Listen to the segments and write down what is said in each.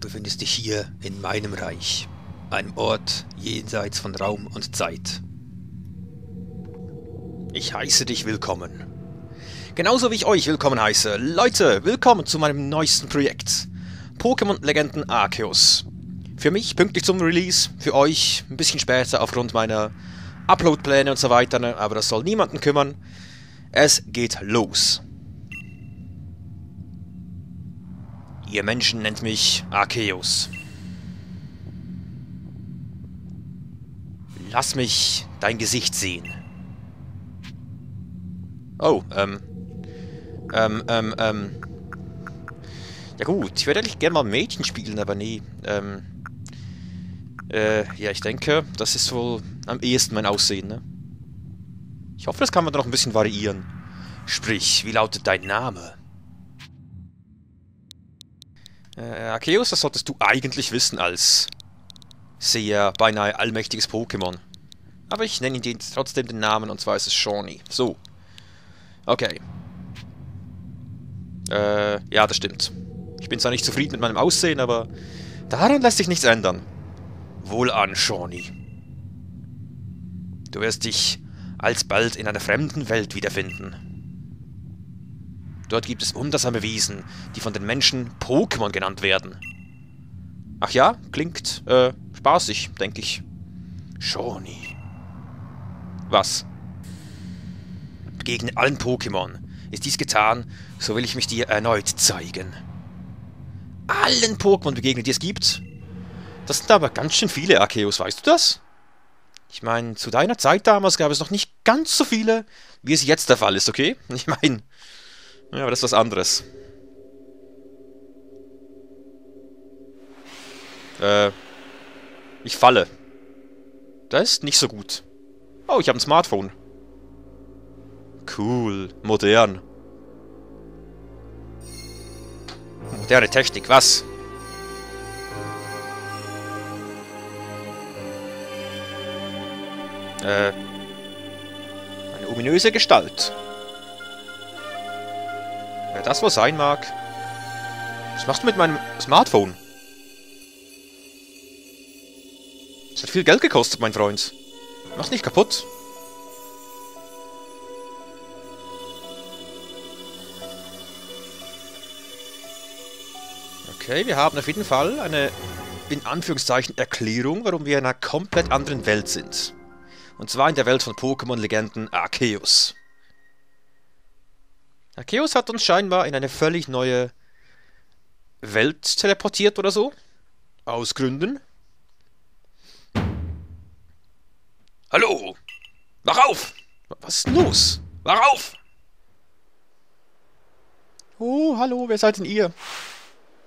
Du befindest dich hier in meinem Reich, einem Ort jenseits von Raum und Zeit. Ich heiße dich willkommen. Genauso wie ich euch willkommen heiße. Leute, willkommen zu meinem neuesten Projekt. Pokémon Legenden Arceus. Für mich pünktlich zum Release, für euch ein bisschen später aufgrund meiner Uploadpläne und so weiter, ne? aber das soll niemanden kümmern. Es geht los. Ihr Menschen nennt mich Arceus. Lass mich dein Gesicht sehen. Oh, ähm. Ähm, ähm, ähm. Ja gut, ich würde eigentlich gerne mal Mädchen spielen, aber nee. Ähm. Äh, ja, ich denke, das ist wohl am ehesten mein Aussehen, ne? Ich hoffe, das kann man noch ein bisschen variieren. Sprich, wie lautet dein Name? Äh, Arceus, das solltest du eigentlich wissen als sehr beinahe allmächtiges Pokémon. Aber ich nenne ihn trotzdem den Namen, und zwar ist es Shawnee. So. Okay. Äh, ja, das stimmt. Ich bin zwar nicht zufrieden mit meinem Aussehen, aber daran lässt sich nichts ändern. Wohlan, Shawnee. Du wirst dich alsbald in einer fremden Welt wiederfinden. Dort gibt es wundersame Wesen, die von den Menschen Pokémon genannt werden. Ach ja, klingt, äh, spaßig, denke ich. Shawnee. Was? Begegne allen Pokémon. Ist dies getan, so will ich mich dir erneut zeigen. Allen Pokémon begegnen, die es gibt? Das sind aber ganz schön viele, Arceus, weißt du das? Ich meine, zu deiner Zeit damals gab es noch nicht ganz so viele, wie es jetzt der Fall ist, okay? Ich meine, ja, aber das ist was anderes. Äh, ich falle. Das ist nicht so gut. Oh, ich habe ein Smartphone. Cool, modern. Moderne Technik, was? Äh, eine ominöse Gestalt. Wer das wohl sein mag. Was machst du mit meinem Smartphone? Das hat viel Geld gekostet, mein Freund. Mach's nicht kaputt. Okay, wir haben auf jeden Fall eine, in Anführungszeichen, Erklärung, warum wir in einer komplett anderen Welt sind. Und zwar in der Welt von Pokémon-Legenden Arceus. Arceus hat uns scheinbar in eine völlig neue Welt teleportiert oder so. Aus Gründen. Hallo! Wach auf! Was ist denn los? Wach auf! Oh, hallo, wer seid denn ihr?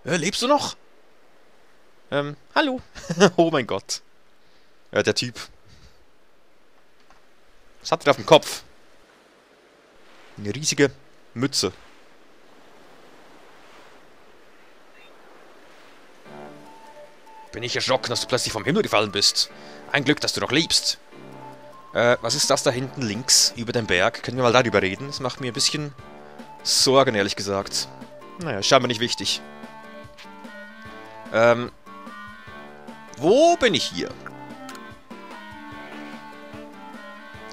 Äh, lebst du noch? Ähm, hallo. oh mein Gott. Ja, der Typ. Was hat er auf dem Kopf? Eine riesige Mütze. Bin ich erschrocken, dass du plötzlich vom Himmel gefallen bist. Ein Glück, dass du noch lebst. Äh, was ist das da hinten links über dem Berg? Können wir mal darüber reden? Das macht mir ein bisschen Sorgen, ehrlich gesagt. Naja, scheinbar nicht wichtig. Ähm, wo bin ich hier?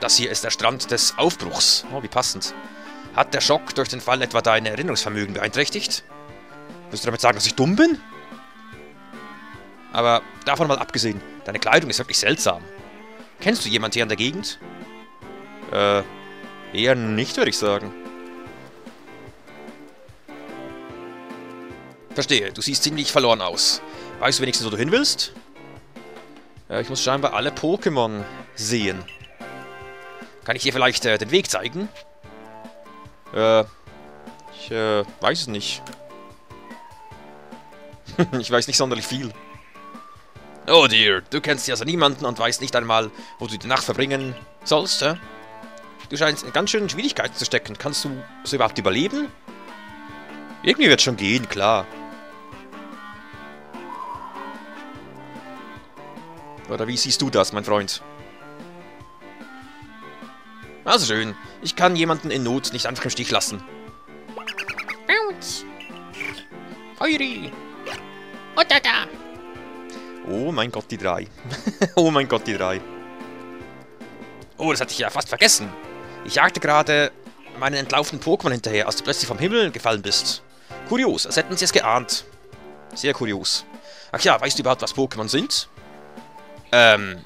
Das hier ist der Strand des Aufbruchs. Oh, wie passend. Hat der Schock durch den Fall etwa dein Erinnerungsvermögen beeinträchtigt? Willst du damit sagen, dass ich dumm bin? Aber davon mal abgesehen, deine Kleidung ist wirklich seltsam. Kennst du jemanden hier in der Gegend? Äh, eher nicht, würde ich sagen. Verstehe, du siehst ziemlich verloren aus. Weißt du wenigstens, wo du hin willst? Äh, ich muss scheinbar alle Pokémon sehen. Kann ich dir vielleicht äh, den Weg zeigen? Äh, ich äh, weiß es nicht. ich weiß nicht sonderlich viel. Oh dear, du kennst ja also niemanden und weißt nicht einmal, wo du die Nacht verbringen sollst, hä? Du scheinst in ganz schönen Schwierigkeiten zu stecken. Kannst du so überhaupt überleben? Irgendwie wird schon gehen, klar. Oder wie siehst du das, mein Freund? Also schön. Ich kann jemanden in Not nicht einfach im Stich lassen. Bounce. Feueri. Otata. Oh mein Gott, die drei. oh mein Gott, die drei. Oh, das hatte ich ja fast vergessen. Ich jagte gerade meinen entlaufenen Pokémon hinterher, als du plötzlich vom Himmel gefallen bist. Kurios, als hätten sie es geahnt. Sehr kurios. Ach ja, weißt du überhaupt, was Pokémon sind? Ähm...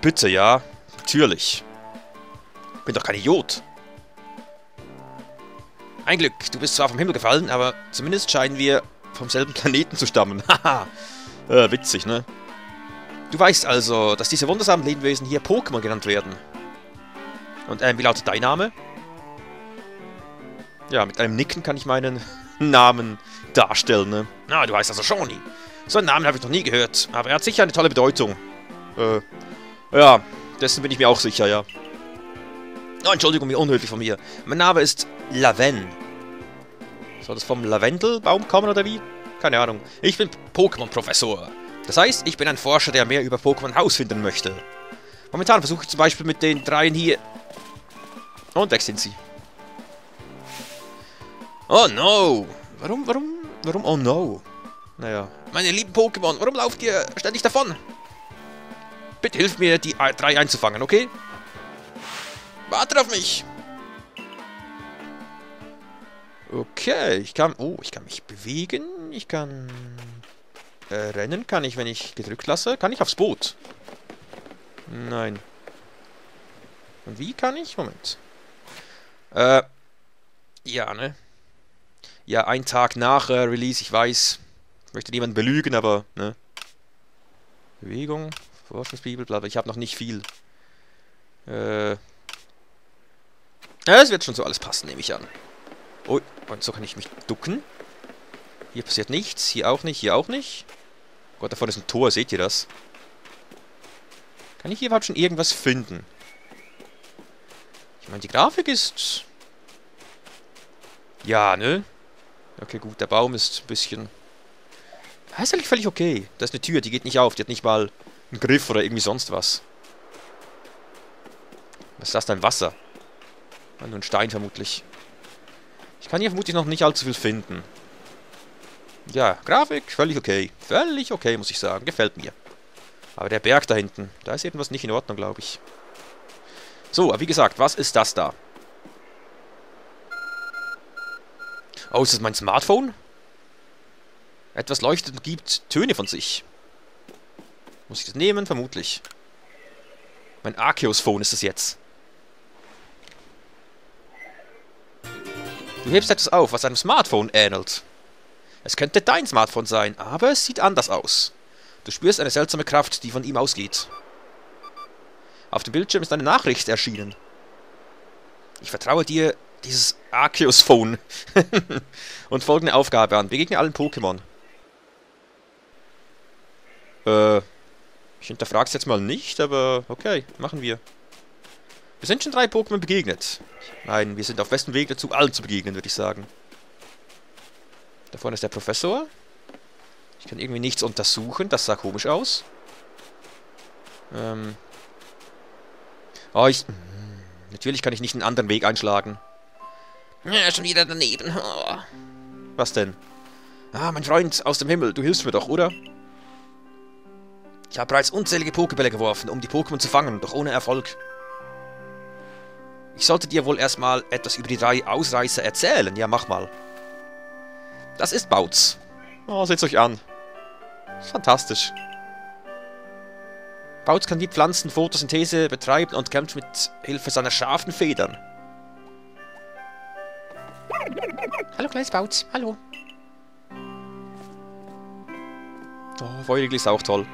Bitte, ja. Natürlich. Bin doch kein Idiot. Ein Glück, du bist zwar vom Himmel gefallen, aber zumindest scheinen wir vom selben Planeten zu stammen. Haha. äh, witzig, ne? Du weißt also, dass diese wundersamen Lebewesen hier Pokémon genannt werden. Und ähm, wie lautet dein Name? Ja, mit einem Nicken kann ich meinen Namen darstellen, ne? Na, du heißt also Shawnee. So einen Namen habe ich noch nie gehört, aber er hat sicher eine tolle Bedeutung. Äh, ja, dessen bin ich mir auch sicher, ja. Oh, Entschuldigung, wie unhöflich von mir. Mein Name ist Laven. Soll das vom Lavendelbaum kommen oder wie? Keine Ahnung. Ich bin Pokémon-Professor. Das heißt, ich bin ein Forscher, der mehr über Pokémon herausfinden möchte. Momentan versuche ich zum Beispiel mit den dreien hier... Und weg sind sie. Oh no! Warum, warum, warum oh no? Naja. Meine lieben Pokémon, warum lauft ihr ständig davon? Bitte hilf mir, die drei einzufangen, okay? Warte auf mich! Okay, ich kann... Oh, ich kann mich bewegen. Ich kann... Äh, rennen kann ich, wenn ich gedrückt lasse. Kann ich aufs Boot? Nein. Und wie kann ich? Moment. Äh, ja, ne? Ja, ein Tag nach äh, Release, ich weiß. Ich möchte niemanden belügen, aber, ne? Bewegung, Forschungsbibel, bla, bla. Ich habe noch nicht viel. Äh. Es wird schon so alles passen, nehme ich an. Oh, und so kann ich mich ducken. Hier passiert nichts, hier auch nicht, hier auch nicht. Gott, da vorne ist ein Tor, seht ihr das? Kann ich hier überhaupt schon irgendwas finden? Ich meine, die Grafik ist... Ja, ne? Okay, gut, der Baum ist ein bisschen... Das ist eigentlich völlig okay. Da ist eine Tür, die geht nicht auf. Die hat nicht mal einen Griff oder irgendwie sonst was. Was ist das denn? Wasser? Nur ein Stein vermutlich. Ich kann hier vermutlich noch nicht allzu viel finden. Ja, Grafik, völlig okay. Völlig okay, muss ich sagen. Gefällt mir. Aber der Berg da hinten, da ist irgendwas nicht in Ordnung, glaube ich. So, wie gesagt, was ist das da? Oh, ist das mein Smartphone? Etwas leuchtet und gibt Töne von sich. Muss ich das nehmen? Vermutlich. Mein Arceus-Phone ist es jetzt. Du hebst etwas auf, was einem Smartphone ähnelt. Es könnte dein Smartphone sein, aber es sieht anders aus. Du spürst eine seltsame Kraft, die von ihm ausgeht. Auf dem Bildschirm ist eine Nachricht erschienen. Ich vertraue dir dieses Arceus-Phone und folgende Aufgabe an. Begegne allen Pokémon. Äh, ich hinterfrag's jetzt mal nicht, aber okay, machen wir. Wir sind schon drei Pokémon begegnet. Nein, wir sind auf besten Weg dazu, allen zu begegnen, würde ich sagen. Da vorne ist der Professor. Ich kann irgendwie nichts untersuchen. Das sah komisch aus. Ähm. Oh, ich... Hm, natürlich kann ich nicht einen anderen Weg einschlagen. Ja, schon wieder daneben. Oh. Was denn? Ah, mein Freund aus dem Himmel, du hilfst mir doch, oder? Ich habe bereits unzählige Pokebälle geworfen, um die Pokémon zu fangen, doch ohne Erfolg. Ich sollte dir wohl erstmal etwas über die drei Ausreißer erzählen. Ja, mach mal. Das ist Bautz. Oh, seht's euch an. Fantastisch. Bautz kann die Pflanzen Photosynthese betreiben und kämpft mit Hilfe seiner scharfen Federn. Hallo, kleines Bautz. Hallo. Oh, Feurigel ist auch toll.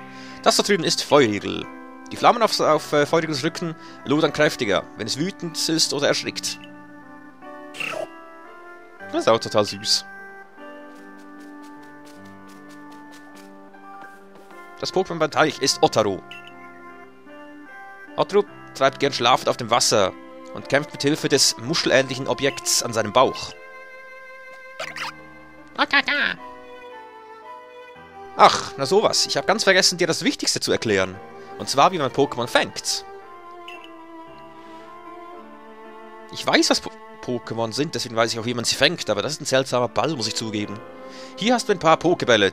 Das da drüben ist Feurigel. Die Flammen auf, auf äh, Feurigels Rücken lodern kräftiger, wenn es wütend ist oder erschrickt. Das ist auch total süß. Das Pokémon beim Teich ist Otaru. Otaru treibt gern schlafend auf dem Wasser und kämpft mit Hilfe des muschelähnlichen Objekts an seinem Bauch. Ach, na sowas. Ich habe ganz vergessen, dir das Wichtigste zu erklären. Und zwar, wie man Pokémon fängt. Ich weiß, was po Pokémon sind, deswegen weiß ich auch, wie man sie fängt, aber das ist ein seltsamer Ball, muss ich zugeben. Hier hast du ein paar Pokebälle.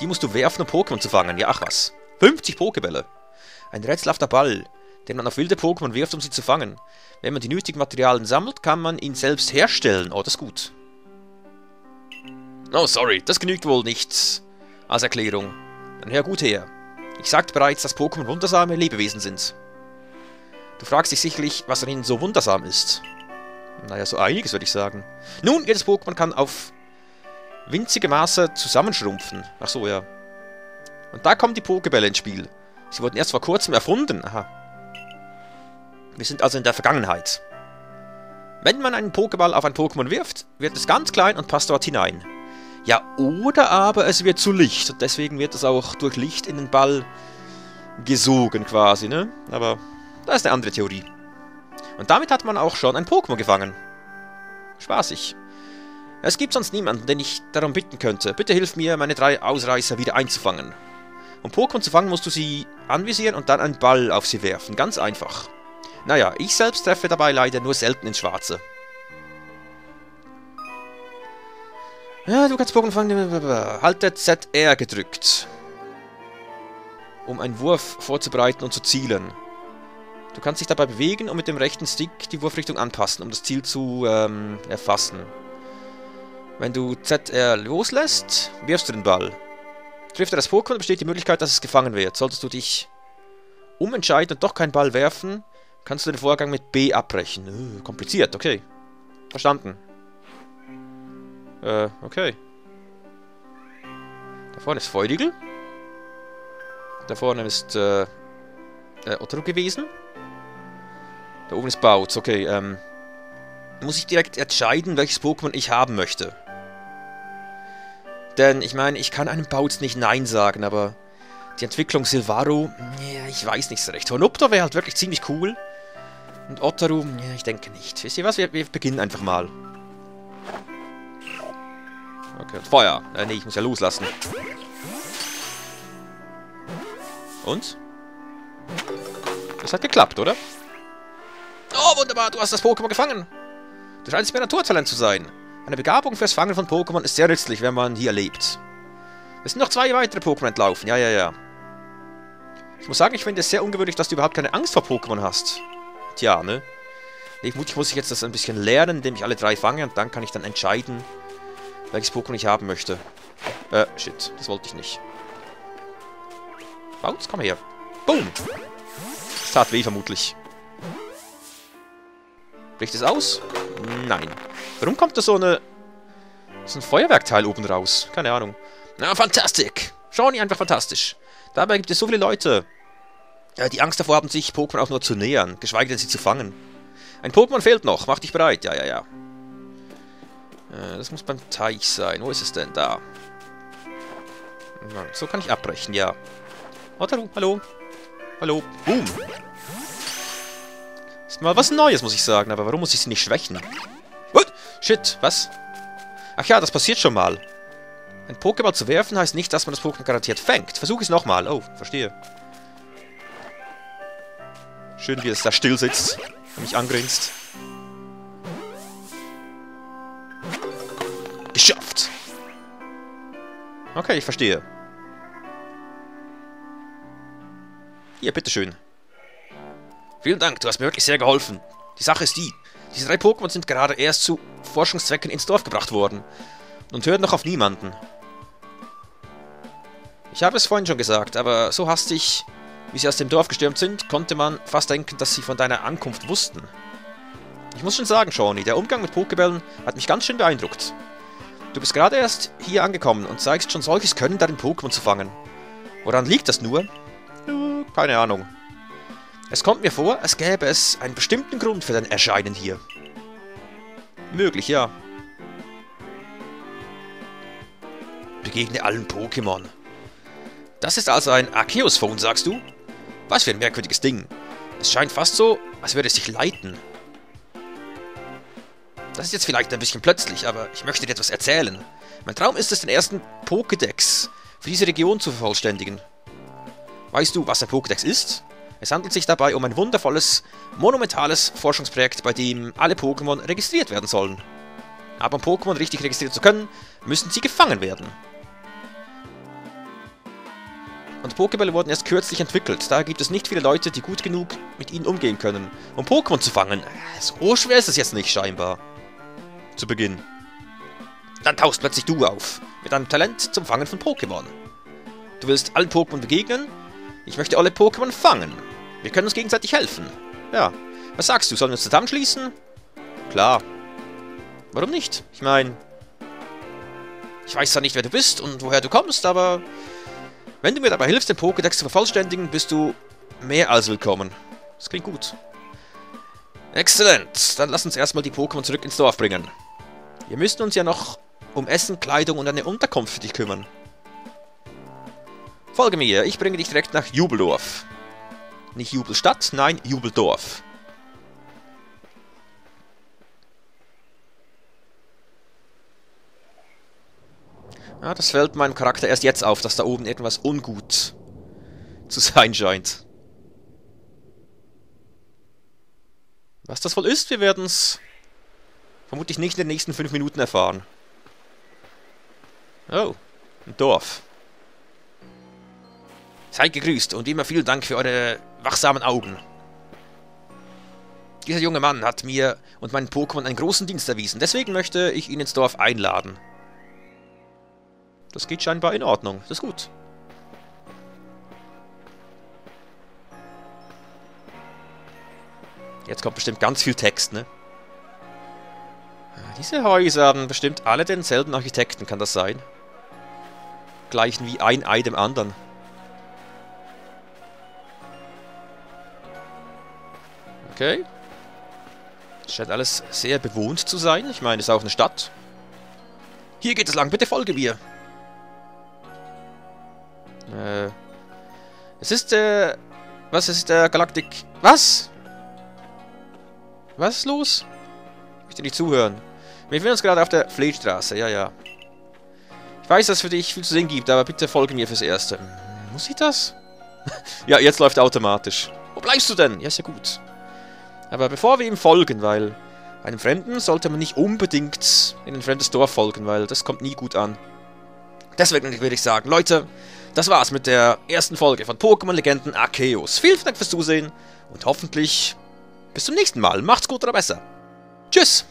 Die musst du werfen, um Pokémon zu fangen. Ja, ach was. 50 Pokebälle. Ein rätselhafter Ball, den man auf wilde Pokémon wirft, um sie zu fangen. Wenn man die nötigen Materialien sammelt, kann man ihn selbst herstellen. Oh, das ist gut. Oh, sorry, das genügt wohl nicht als Erklärung. Dann hör gut her. Ich sagte bereits, dass Pokémon wundersame Lebewesen sind. Du fragst dich sicherlich, was an ihnen so wundersam ist. Naja, so einiges würde ich sagen. Nun, jedes Pokémon kann auf winzige Maße zusammenschrumpfen. Ach so, ja. Und da kommen die Pokebälle ins Spiel. Sie wurden erst vor kurzem erfunden. Aha. Wir sind also in der Vergangenheit. Wenn man einen Pokéball auf ein Pokémon wirft, wird es ganz klein und passt dort hinein. Ja, oder aber es wird zu Licht. Und deswegen wird es auch durch Licht in den Ball gesogen quasi, ne? Aber das ist eine andere Theorie. Und damit hat man auch schon ein Pokémon gefangen. Spaßig. Es gibt sonst niemanden, den ich darum bitten könnte. Bitte hilf mir, meine drei Ausreißer wieder einzufangen. Um Pokémon zu fangen, musst du sie anvisieren und dann einen Ball auf sie werfen. Ganz einfach. Naja, ich selbst treffe dabei leider nur selten ins Schwarze. Ja, du kannst Pokémon fangen. Halte ZR gedrückt. Um einen Wurf vorzubereiten und zu zielen. Du kannst dich dabei bewegen und mit dem rechten Stick die Wurfrichtung anpassen, um das Ziel zu ähm, erfassen. Wenn du ZR loslässt, wirfst du den Ball. Trifft er das Pokémon, besteht die Möglichkeit, dass es gefangen wird. Solltest du dich umentscheiden und doch keinen Ball werfen, kannst du den Vorgang mit B abbrechen. Uh, kompliziert, okay. Verstanden. Äh, okay. Da vorne ist Feudigel. Da vorne ist, äh, äh Otto gewesen. Da oben ist Bautz, okay, ähm... Muss ich direkt entscheiden, welches Pokémon ich haben möchte. Denn, ich meine, ich kann einem Bautz nicht Nein sagen, aber... Die Entwicklung Silvaro, ja, ich weiß nicht so recht. Honopter wäre halt wirklich ziemlich cool. Und Ottaru, ja, ich denke nicht. Wisst ihr was, wir, wir beginnen einfach mal. Okay, Feuer. Äh, nee, ich muss ja loslassen. Und? Das hat geklappt, oder? Oh, wunderbar, du hast das Pokémon gefangen. Du scheinst mir ein Naturtalent zu sein. Eine Begabung fürs Fangen von Pokémon ist sehr nützlich, wenn man hier lebt. Es sind noch zwei weitere Pokémon entlaufen. Ja, ja, ja. Ich muss sagen, ich finde es sehr ungewöhnlich, dass du überhaupt keine Angst vor Pokémon hast. Tja, ne? Ich muss, muss ich jetzt das ein bisschen lernen, indem ich alle drei fange und dann kann ich dann entscheiden, welches Pokémon ich haben möchte. Äh, shit. Das wollte ich nicht. Bounce, komm her. Boom! Das tat weh, vermutlich. Bricht es aus? Nein. Warum kommt da so eine... So ein Feuerwerkteil oben raus? Keine Ahnung. Na, fantastic! Shawnee einfach fantastisch. Dabei gibt es so viele Leute, äh, die Angst davor haben, sich Pokémon auch nur zu nähern, geschweige denn sie zu fangen. Ein Pokémon fehlt noch. Mach dich bereit. Ja, ja, ja. Äh, das muss beim Teich sein. Wo ist es denn? Da. So kann ich abbrechen, ja. Otaru, hallo. Hallo. Boom. Ist mal was Neues, muss ich sagen. Aber warum muss ich sie nicht schwächen? What? Shit, was? Ach ja, das passiert schon mal. Ein Pokéball zu werfen heißt nicht, dass man das Pokémon garantiert fängt. Versuch es nochmal. Oh, verstehe. Schön, wie es da still sitzt und mich angrinst. Geschafft! Okay, ich verstehe. Hier, bitteschön. Vielen Dank, du hast mir wirklich sehr geholfen. Die Sache ist die, diese drei Pokémon sind gerade erst zu Forschungszwecken ins Dorf gebracht worden und hören noch auf niemanden. Ich habe es vorhin schon gesagt, aber so hastig, wie sie aus dem Dorf gestürmt sind, konnte man fast denken, dass sie von deiner Ankunft wussten. Ich muss schon sagen, Shawnee, der Umgang mit Pokebällen hat mich ganz schön beeindruckt. Du bist gerade erst hier angekommen und zeigst schon solches Können, darin Pokémon zu fangen. Woran liegt das nur? Keine Ahnung. Es kommt mir vor, als gäbe es einen bestimmten Grund für dein Erscheinen hier. Möglich, ja. Begegne allen Pokémon. Das ist also ein Arceus-Phone, sagst du? Was für ein merkwürdiges Ding. Es scheint fast so, als würde es dich leiten. Das ist jetzt vielleicht ein bisschen plötzlich, aber ich möchte dir etwas erzählen. Mein Traum ist es, den ersten Pokédex für diese Region zu vervollständigen. Weißt du, was ein Pokédex ist? Es handelt sich dabei um ein wundervolles, monumentales Forschungsprojekt, bei dem alle Pokémon registriert werden sollen. Aber um Pokémon richtig registrieren zu können, müssen sie gefangen werden. Und Pokébälle wurden erst kürzlich entwickelt. Daher gibt es nicht viele Leute, die gut genug mit ihnen umgehen können, um Pokémon zu fangen. So schwer ist es jetzt nicht, scheinbar. Zu Beginn. Dann tauchst plötzlich du auf, mit einem Talent zum Fangen von Pokémon. Du willst allen Pokémon begegnen? Ich möchte alle Pokémon fangen. Wir können uns gegenseitig helfen. Ja. Was sagst du, sollen wir uns zusammenschließen? Klar. Warum nicht? Ich meine... Ich weiß zwar nicht, wer du bist und woher du kommst, aber... Wenn du mir dabei hilfst, den Pokédex zu vervollständigen, bist du mehr als willkommen. Das klingt gut. Exzellent. Dann lass uns erstmal die Pokémon zurück ins Dorf bringen. Wir müssen uns ja noch um Essen, Kleidung und eine Unterkunft für dich kümmern. Folge mir, ich bringe dich direkt nach Jubeldorf. Nicht Jubelstadt, nein, Jubeldorf. Ja, das fällt meinem Charakter erst jetzt auf, dass da oben irgendwas ungut zu sein scheint. Was das wohl ist, wir werden es vermutlich nicht in den nächsten fünf Minuten erfahren. Oh, ein Dorf. Seid gegrüßt und immer vielen Dank für eure wachsamen Augen. Dieser junge Mann hat mir und meinen Pokémon einen großen Dienst erwiesen, deswegen möchte ich ihn ins Dorf einladen. Das geht scheinbar in Ordnung, das ist gut. Jetzt kommt bestimmt ganz viel Text, ne? Diese Häuser haben bestimmt alle denselben Architekten, kann das sein? Gleichen wie ein Ei dem anderen. Okay. Scheint alles sehr bewohnt zu sein. Ich meine, es ist auch eine Stadt. Hier geht es lang, bitte folge mir. Äh. Es ist, äh. Was ist der Galaktik. Was? Was ist los? Ich möchte nicht zuhören. Wir befinden uns gerade auf der Fleetstraße, ja, ja. Ich weiß, dass es für dich viel zu sehen gibt, aber bitte folge mir fürs Erste. Muss ich das? ja, jetzt läuft automatisch. Wo bleibst du denn? Ja, ist ja gut. Aber bevor wir ihm folgen, weil einem Fremden sollte man nicht unbedingt in ein fremdes Dorf folgen, weil das kommt nie gut an. Deswegen würde ich sagen, Leute, das war's mit der ersten Folge von Pokémon Legenden Arceus. Vielen Dank fürs Zusehen und hoffentlich bis zum nächsten Mal. Macht's gut oder besser. Tschüss!